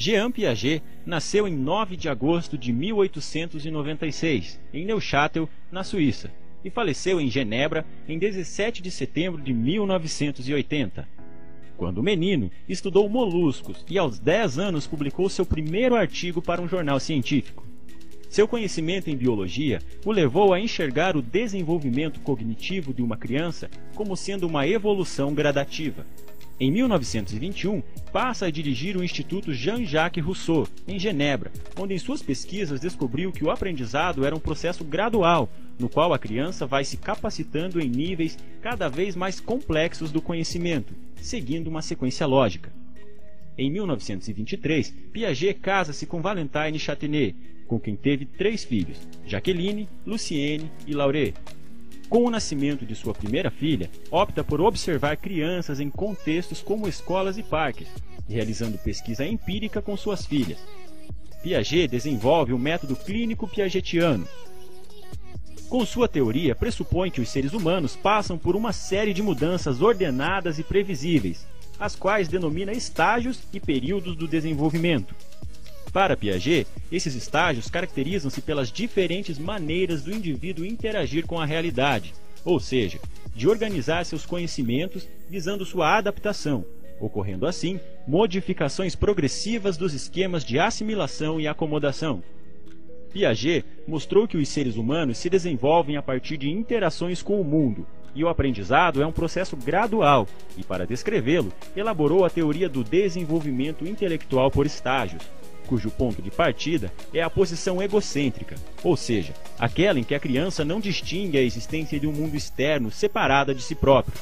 Jean Piaget nasceu em 9 de agosto de 1896, em Neuchâtel, na Suíça, e faleceu em Genebra em 17 de setembro de 1980. Quando menino, estudou moluscos e aos 10 anos publicou seu primeiro artigo para um jornal científico. Seu conhecimento em biologia o levou a enxergar o desenvolvimento cognitivo de uma criança como sendo uma evolução gradativa. Em 1921, passa a dirigir o Instituto Jean-Jacques Rousseau, em Genebra, onde em suas pesquisas descobriu que o aprendizado era um processo gradual, no qual a criança vai se capacitando em níveis cada vez mais complexos do conhecimento, seguindo uma sequência lógica. Em 1923, Piaget casa-se com Valentine Châtenay, com quem teve três filhos, Jaqueline, Lucienne e Lauré. Com o nascimento de sua primeira filha, opta por observar crianças em contextos como escolas e parques, realizando pesquisa empírica com suas filhas. Piaget desenvolve o método clínico piagetiano. Com sua teoria, pressupõe que os seres humanos passam por uma série de mudanças ordenadas e previsíveis, as quais denomina estágios e períodos do desenvolvimento. Para Piaget, esses estágios caracterizam-se pelas diferentes maneiras do indivíduo interagir com a realidade, ou seja, de organizar seus conhecimentos visando sua adaptação, ocorrendo assim modificações progressivas dos esquemas de assimilação e acomodação. Piaget mostrou que os seres humanos se desenvolvem a partir de interações com o mundo, e o aprendizado é um processo gradual, e para descrevê-lo, elaborou a teoria do desenvolvimento intelectual por estágios, cujo ponto de partida é a posição egocêntrica, ou seja, aquela em que a criança não distingue a existência de um mundo externo separada de si próprio.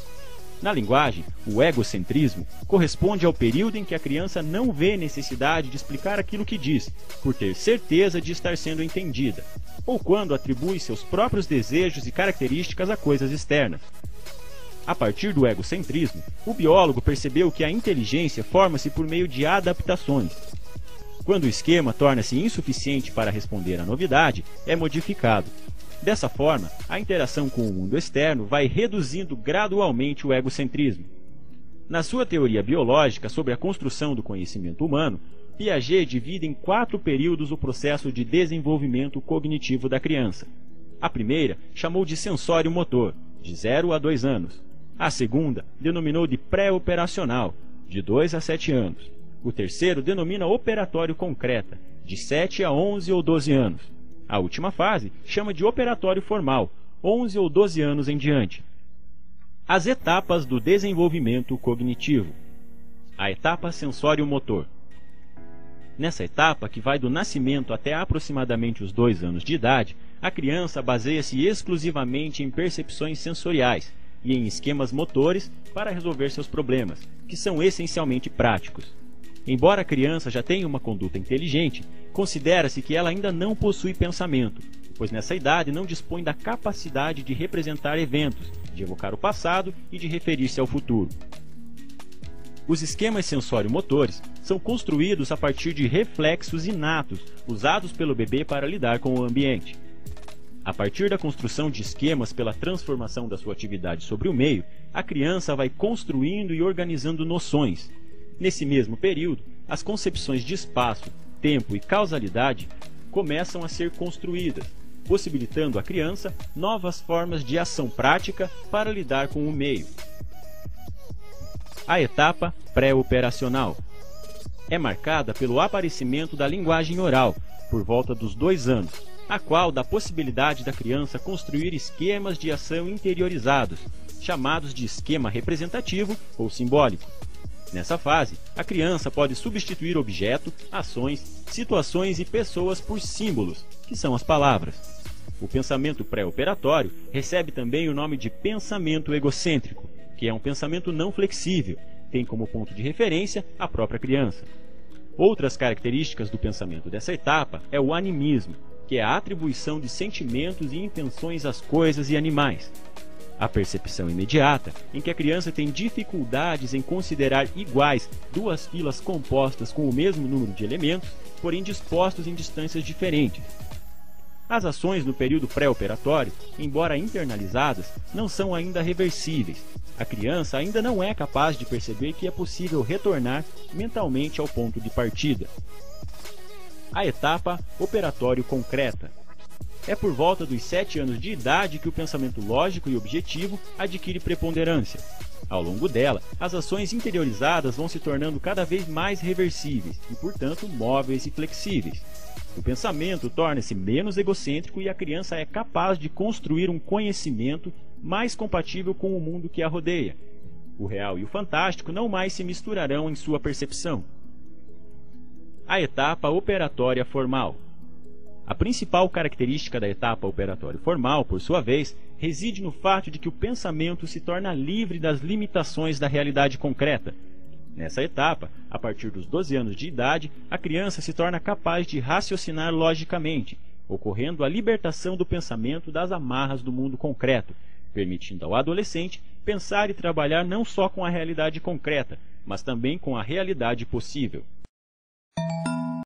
Na linguagem, o egocentrismo corresponde ao período em que a criança não vê necessidade de explicar aquilo que diz, por ter certeza de estar sendo entendida, ou quando atribui seus próprios desejos e características a coisas externas. A partir do egocentrismo, o biólogo percebeu que a inteligência forma-se por meio de adaptações, quando o esquema torna-se insuficiente para responder à novidade, é modificado. Dessa forma, a interação com o mundo externo vai reduzindo gradualmente o egocentrismo. Na sua teoria biológica sobre a construção do conhecimento humano, Piaget divide em quatro períodos o processo de desenvolvimento cognitivo da criança. A primeira chamou de sensório motor, de 0 a 2 anos. A segunda denominou de pré-operacional, de 2 a 7 anos. O terceiro denomina operatório concreta, de 7 a 11 ou 12 anos. A última fase chama de operatório formal, 11 ou 12 anos em diante. As etapas do desenvolvimento cognitivo. A etapa sensório-motor. Nessa etapa, que vai do nascimento até aproximadamente os dois anos de idade, a criança baseia-se exclusivamente em percepções sensoriais e em esquemas motores para resolver seus problemas, que são essencialmente práticos. Embora a criança já tenha uma conduta inteligente, considera-se que ela ainda não possui pensamento, pois nessa idade não dispõe da capacidade de representar eventos, de evocar o passado e de referir-se ao futuro. Os esquemas sensório-motores são construídos a partir de reflexos inatos usados pelo bebê para lidar com o ambiente. A partir da construção de esquemas pela transformação da sua atividade sobre o meio, a criança vai construindo e organizando noções, Nesse mesmo período, as concepções de espaço, tempo e causalidade começam a ser construídas, possibilitando à criança novas formas de ação prática para lidar com o meio. A etapa pré-operacional é marcada pelo aparecimento da linguagem oral, por volta dos dois anos, a qual dá possibilidade da criança construir esquemas de ação interiorizados, chamados de esquema representativo ou simbólico. Nessa fase, a criança pode substituir objeto, ações, situações e pessoas por símbolos, que são as palavras. O pensamento pré-operatório recebe também o nome de pensamento egocêntrico, que é um pensamento não flexível, tem como ponto de referência a própria criança. Outras características do pensamento dessa etapa é o animismo, que é a atribuição de sentimentos e intenções às coisas e animais, a percepção imediata, em que a criança tem dificuldades em considerar iguais duas filas compostas com o mesmo número de elementos, porém dispostos em distâncias diferentes. As ações no período pré-operatório, embora internalizadas, não são ainda reversíveis, a criança ainda não é capaz de perceber que é possível retornar mentalmente ao ponto de partida. A etapa operatório concreta. É por volta dos 7 anos de idade que o pensamento lógico e objetivo adquire preponderância. Ao longo dela, as ações interiorizadas vão se tornando cada vez mais reversíveis e, portanto, móveis e flexíveis. O pensamento torna-se menos egocêntrico e a criança é capaz de construir um conhecimento mais compatível com o mundo que a rodeia. O real e o fantástico não mais se misturarão em sua percepção. A etapa operatória formal. A principal característica da etapa operatória formal, por sua vez, reside no fato de que o pensamento se torna livre das limitações da realidade concreta. Nessa etapa, a partir dos 12 anos de idade, a criança se torna capaz de raciocinar logicamente, ocorrendo a libertação do pensamento das amarras do mundo concreto, permitindo ao adolescente pensar e trabalhar não só com a realidade concreta, mas também com a realidade possível.